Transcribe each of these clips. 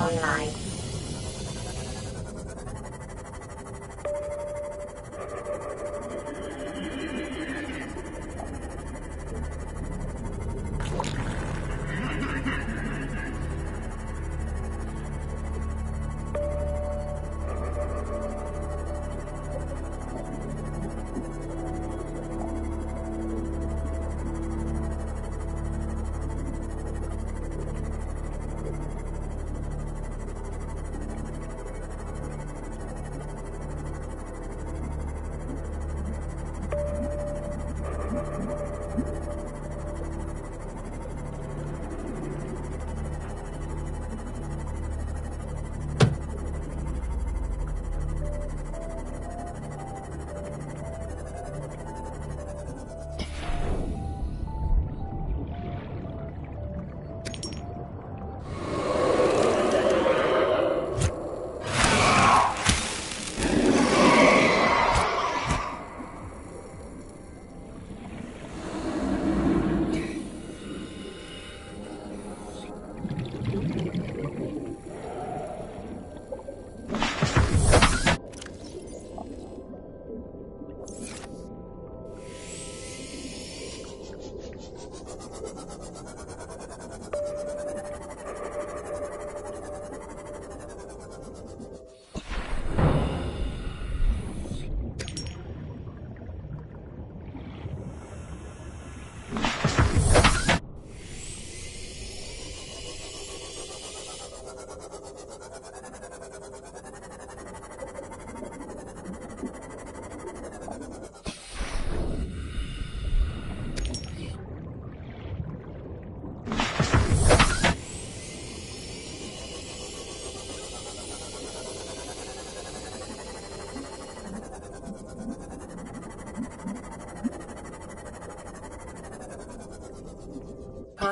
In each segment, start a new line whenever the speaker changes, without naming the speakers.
online.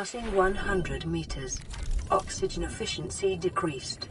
Passing 100 meters. Oxygen efficiency decreased.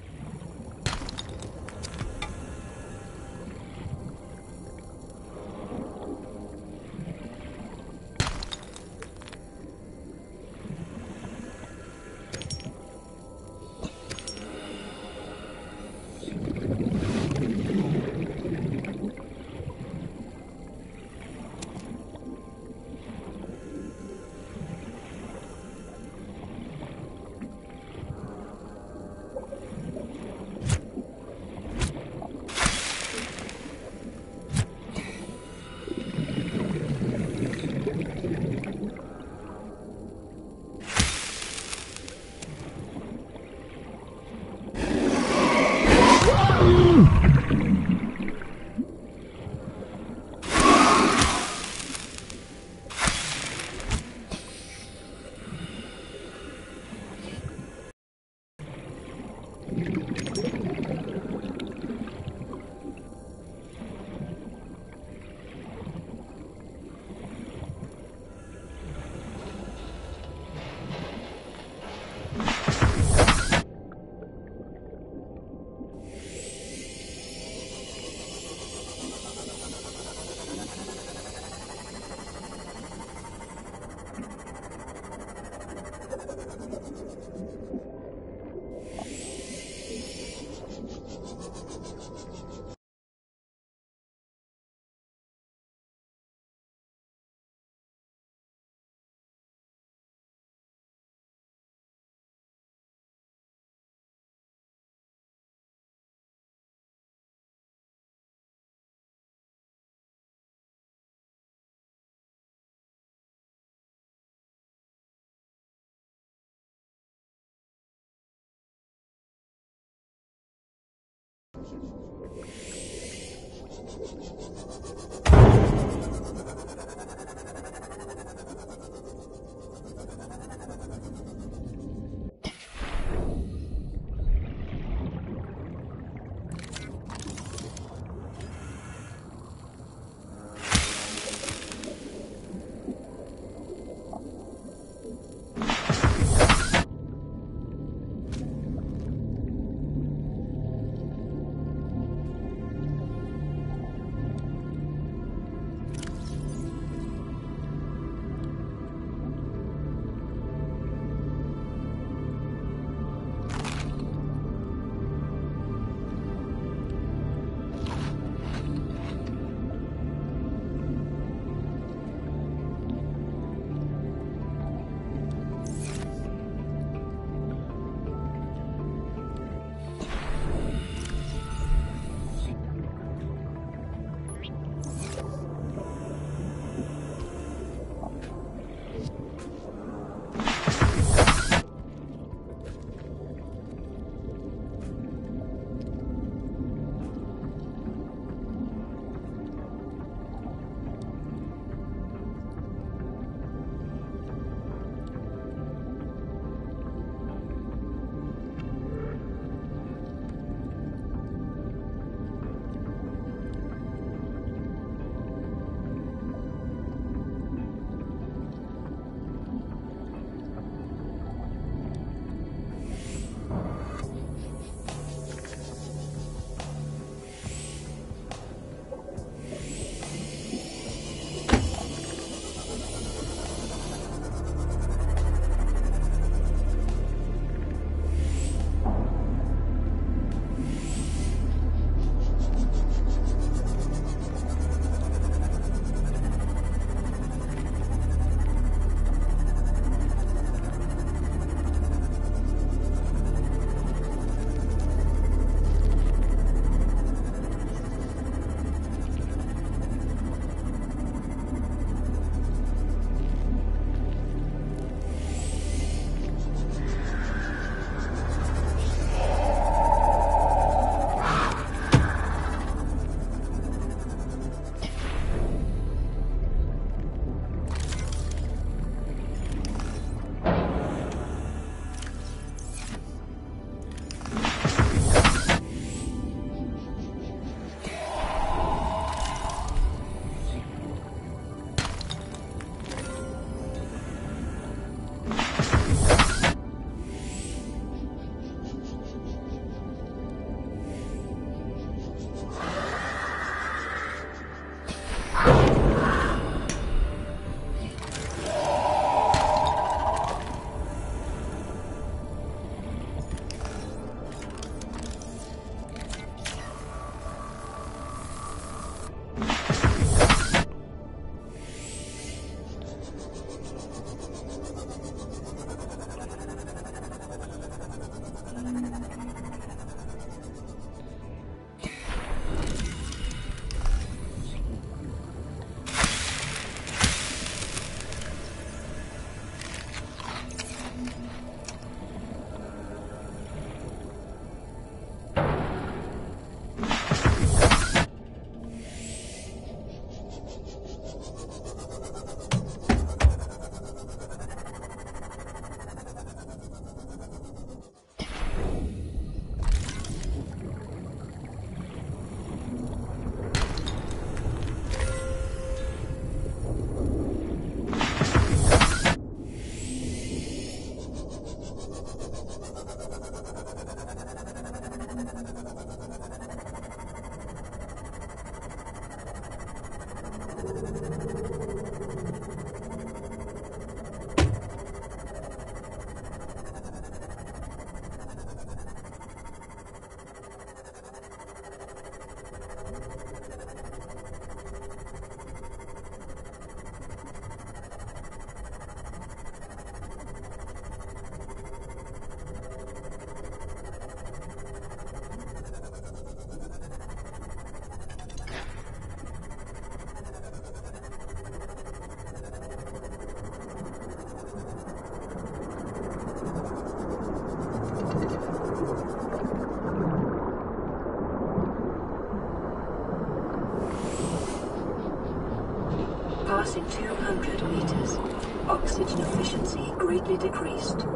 Greatly decreased.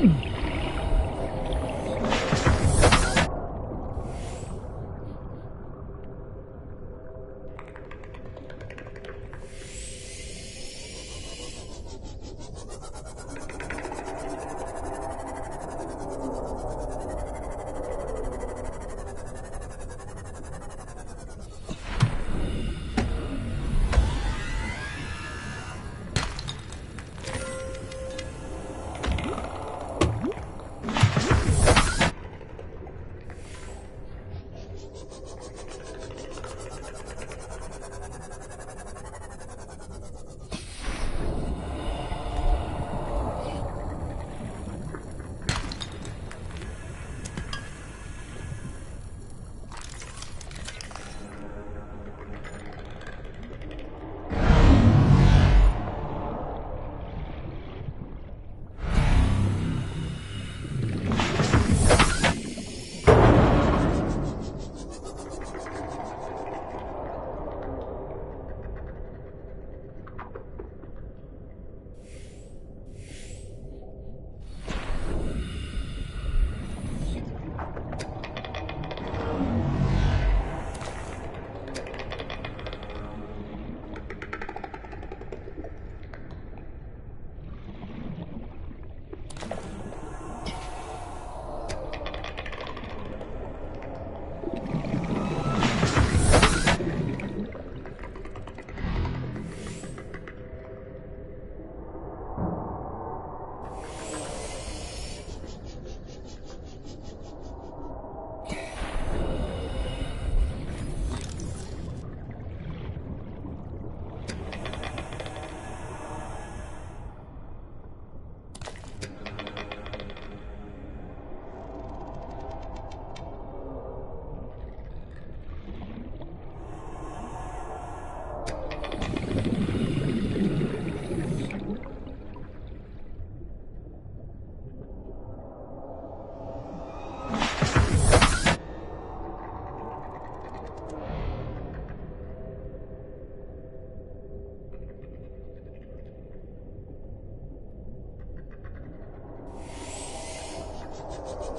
Mm.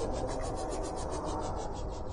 ハハハ
ハ!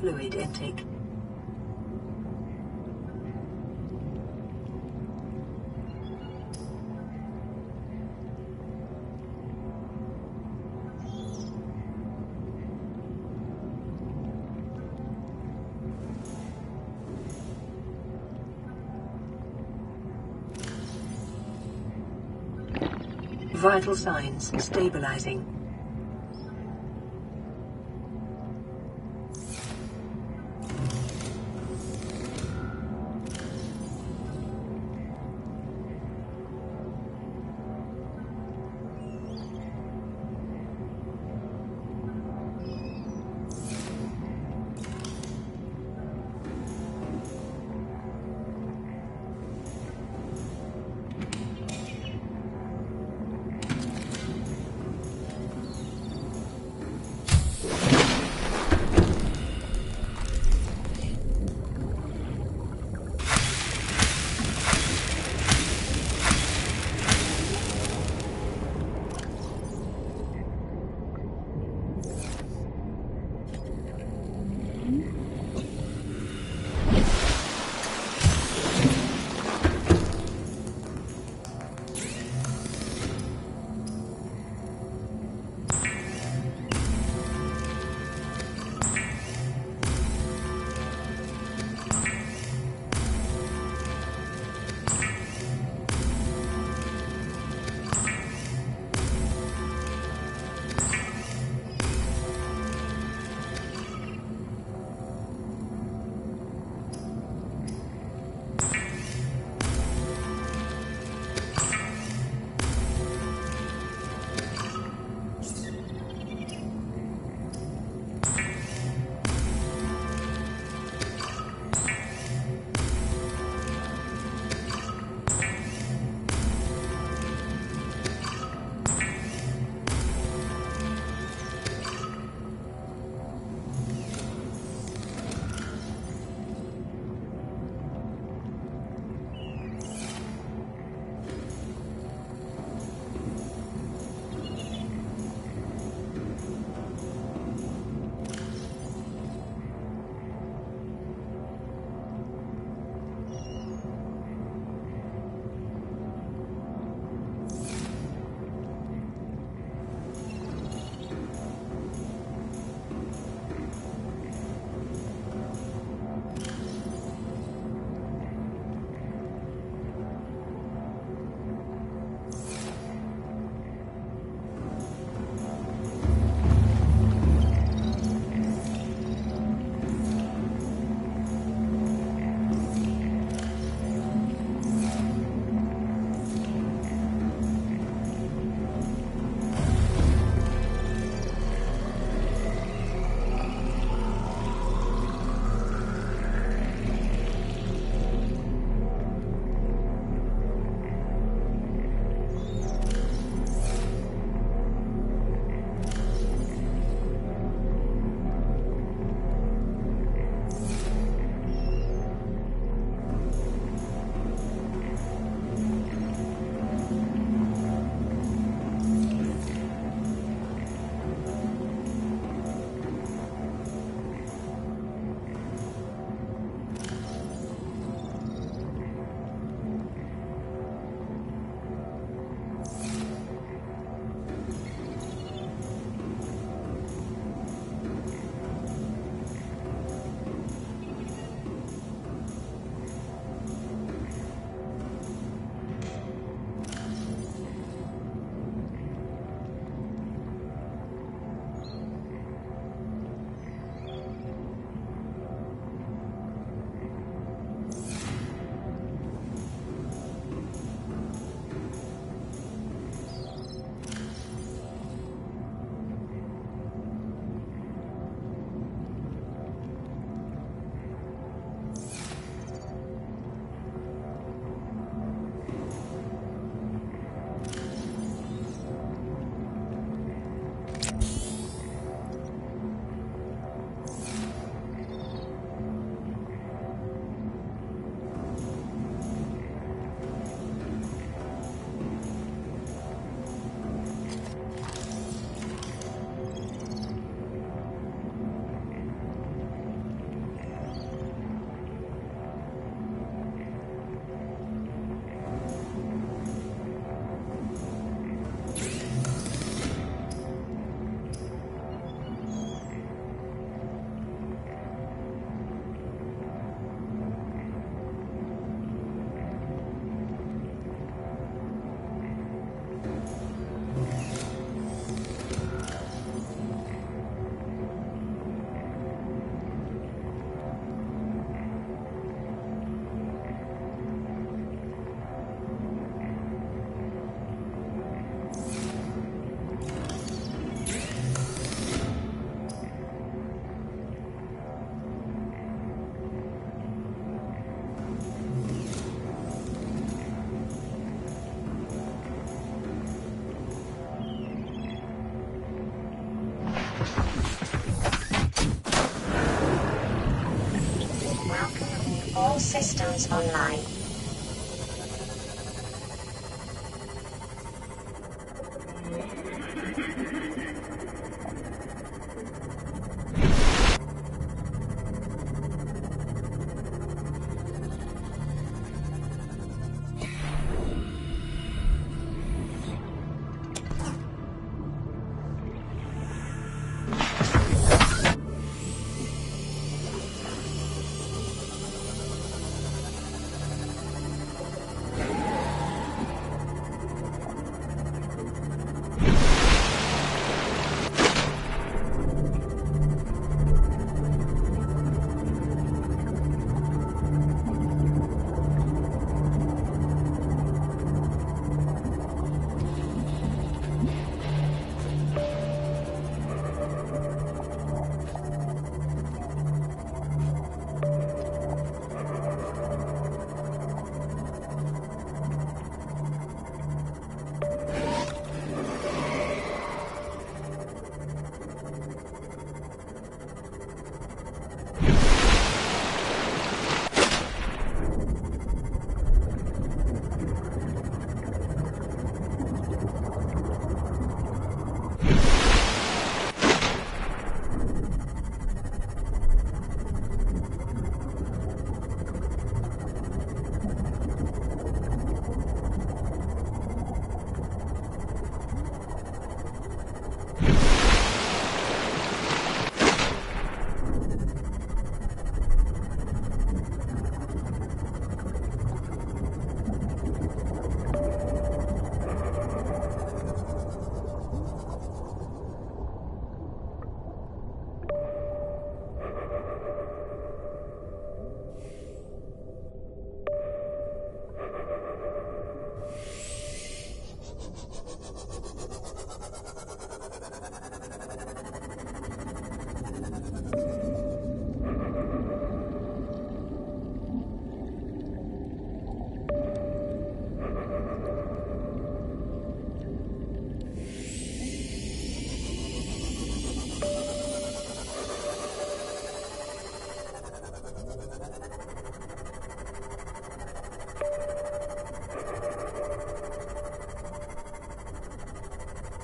Fluid intake. Vital signs stabilizing.
Online.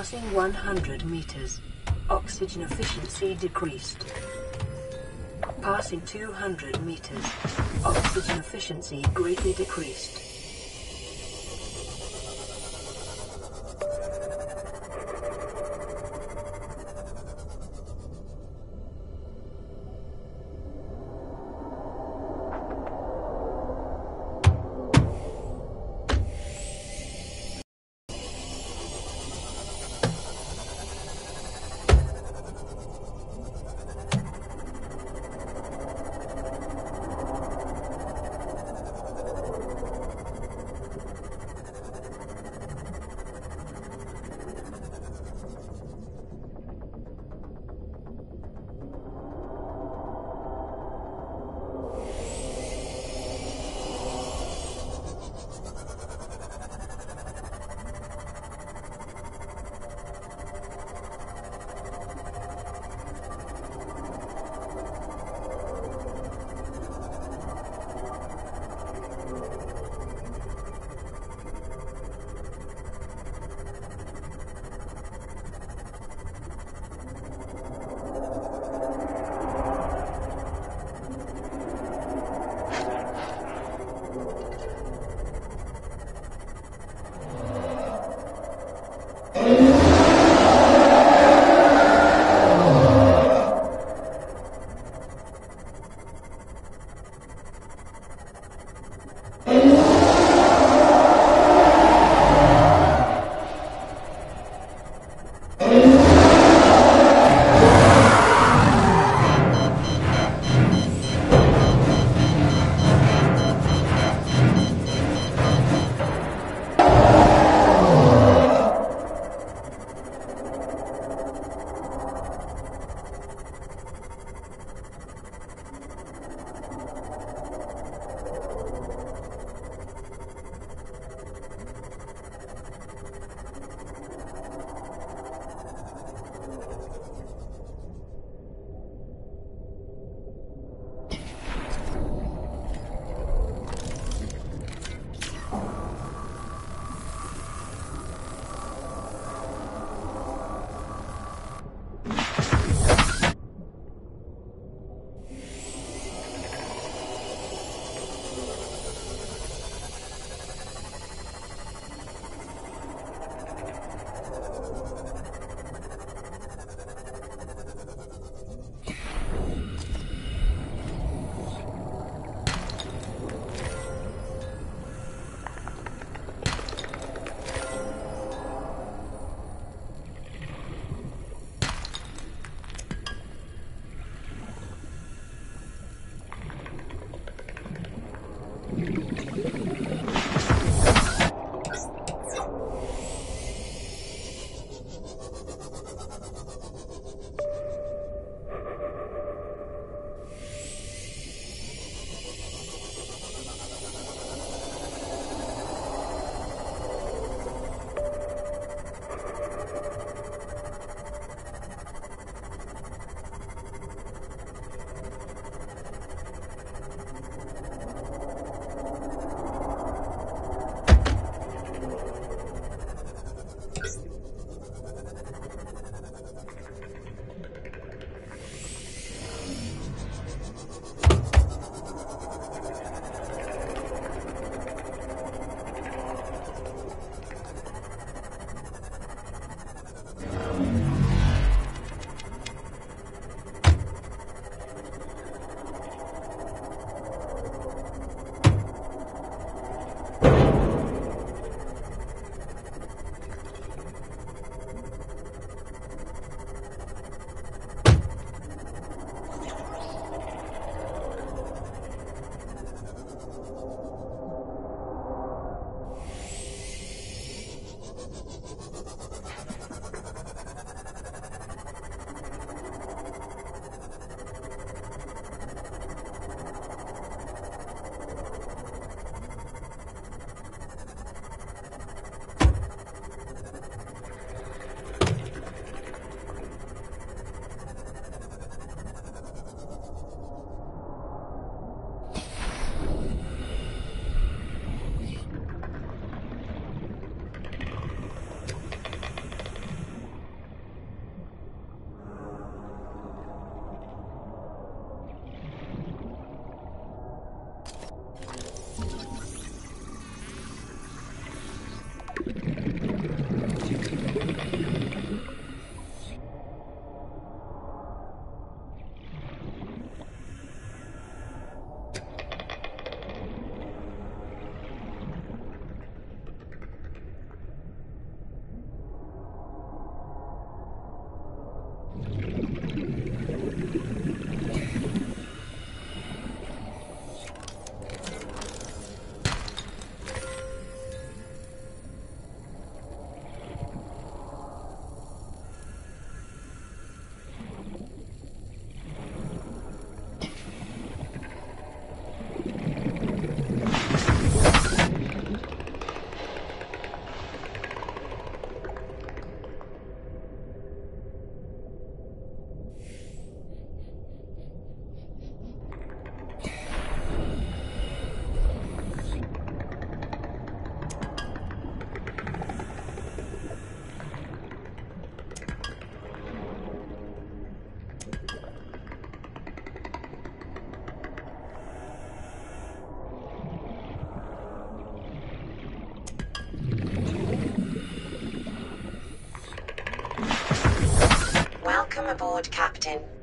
Passing 100 meters. Oxygen efficiency decreased. Passing 200 meters. Oxygen efficiency greatly decreased.
Captain.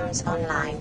Online.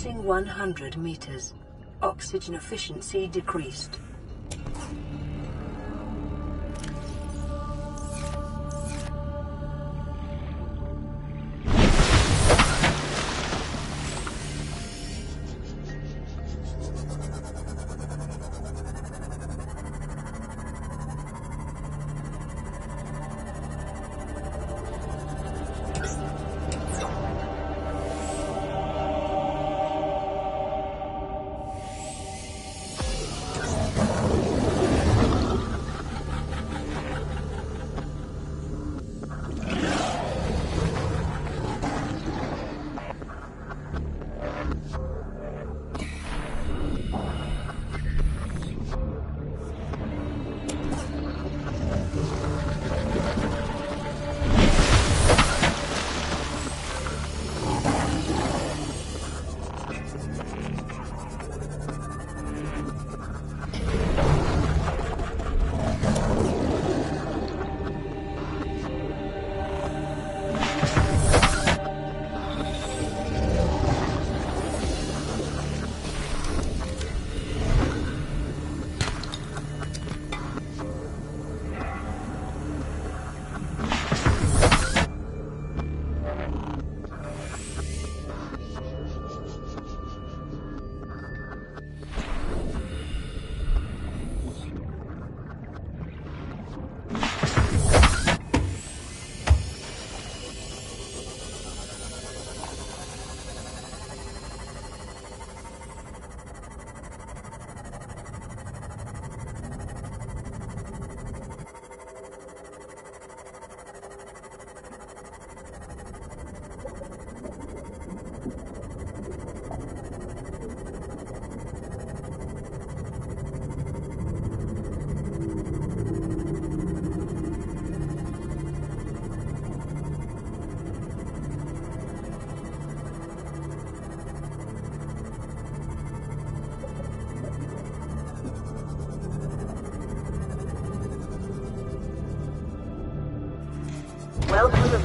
Passing 100 meters. Oxygen efficiency decreased.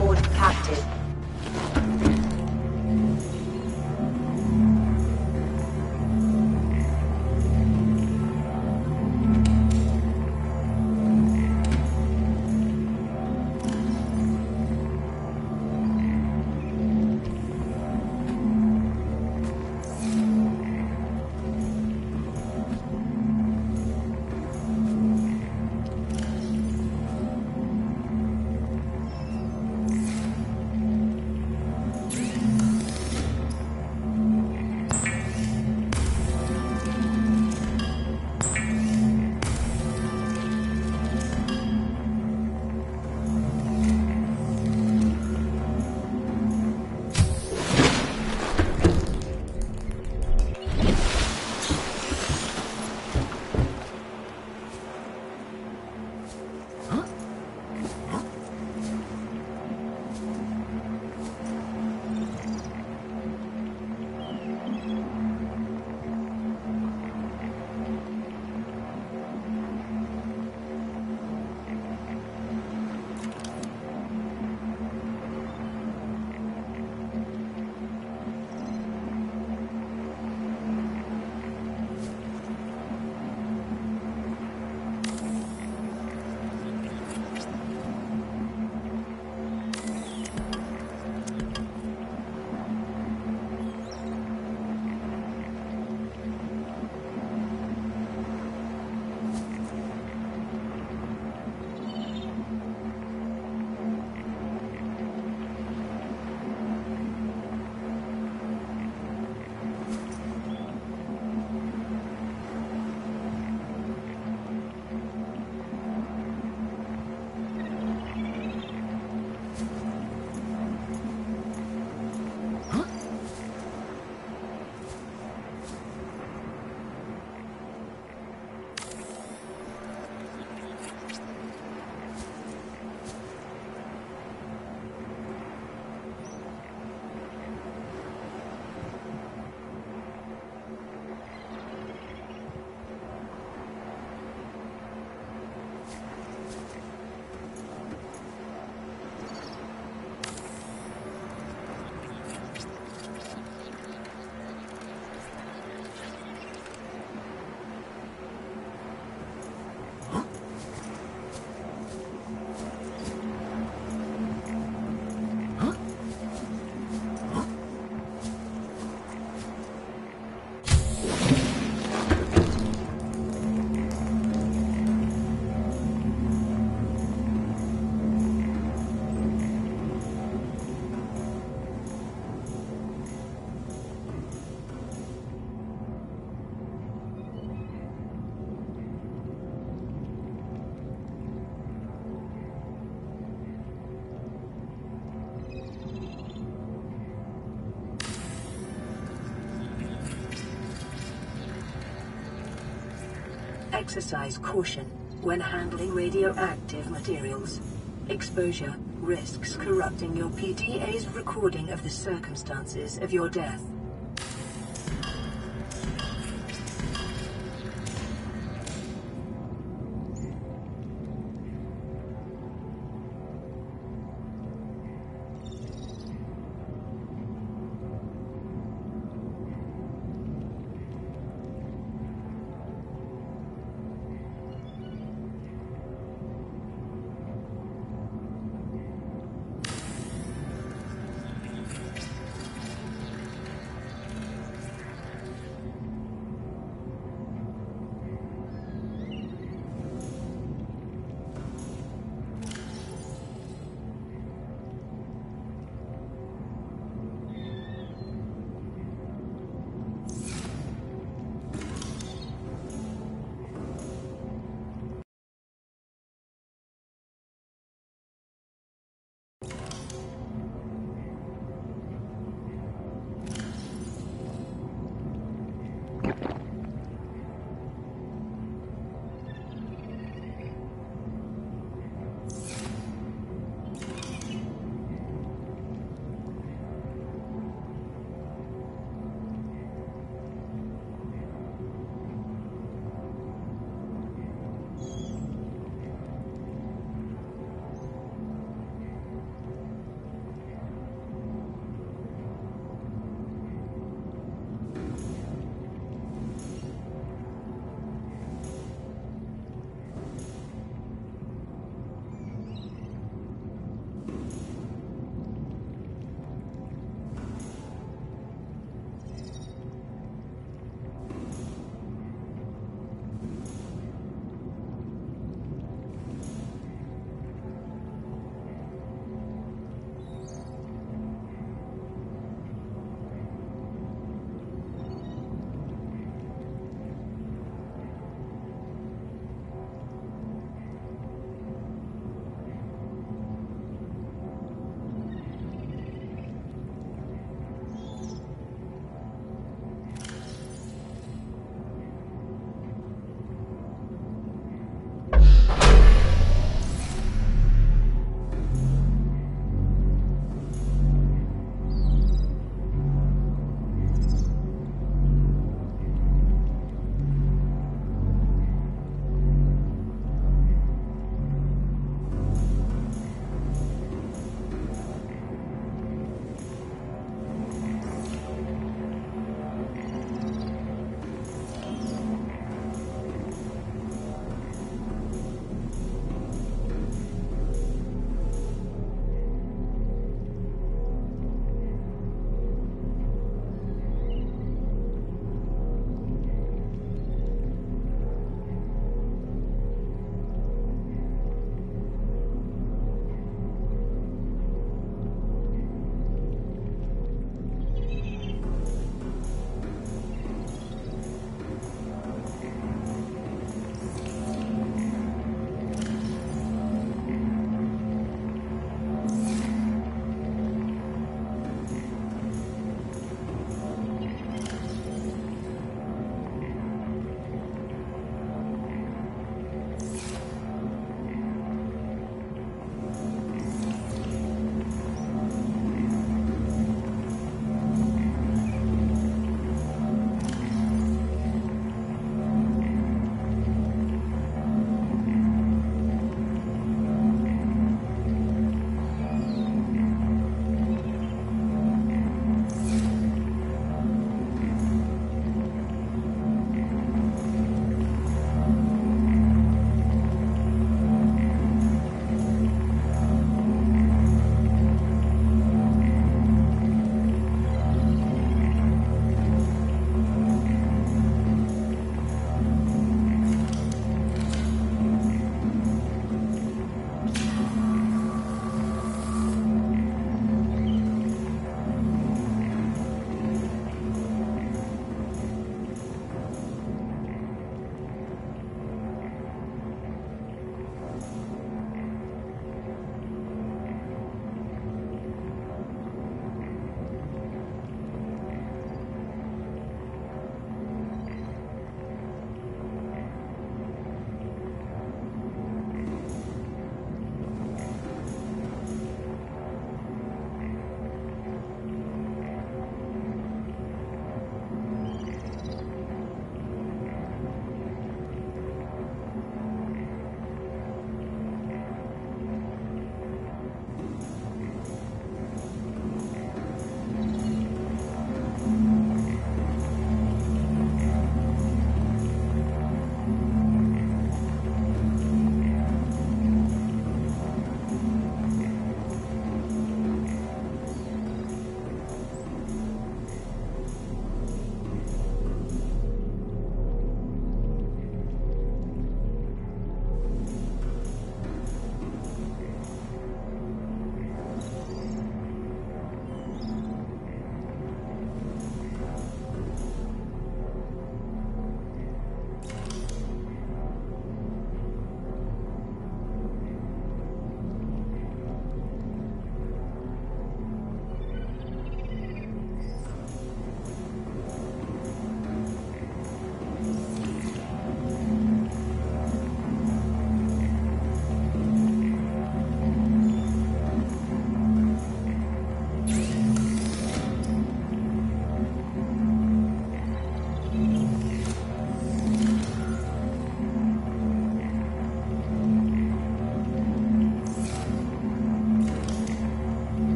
Welcome
Exercise caution when handling radioactive materials. Exposure risks corrupting your PDA's recording of the circumstances of your death.